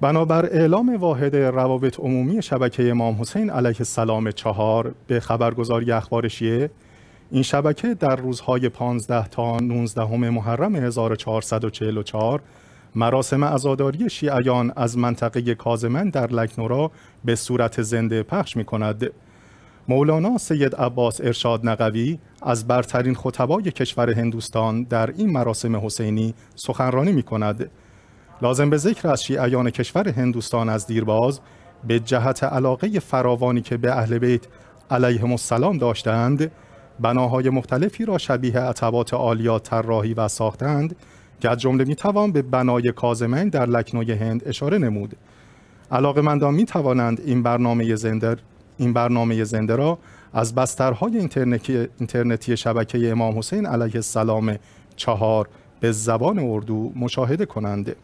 بنابر اعلام واحد روابط عمومی شبکه امام حسین علیه السلام چهار به خبرگزاری اخبار شیعه این شبکه در روزهای 15 تا 19 محرم 1444 مراسم عزاداری شیعیان از منطقه کازمن در لکنورا به صورت زنده پخش می کند. مولانا سید عباس ارشاد نقوی از برترین خطبای کشور هندوستان در این مراسم حسینی سخنرانی می کند. لازم به ذکر از شیعیان کشور هندوستان از دیرباز به جهت علاقه فراوانی که به اهل بیت علیهم السلام داشتند بناهای مختلفی را شبیه عتبات عالیات طراحی و ساختند که از جمله می‌توان به بنای کازمین در لکنوی هند اشاره نمود علاقمندان می توانند این برنامه زنده این برنامه زنده را از بسترهای اینترنتی, اینترنتی شبکه امام حسین علیه السلام چهار به زبان اردو مشاهده کنند.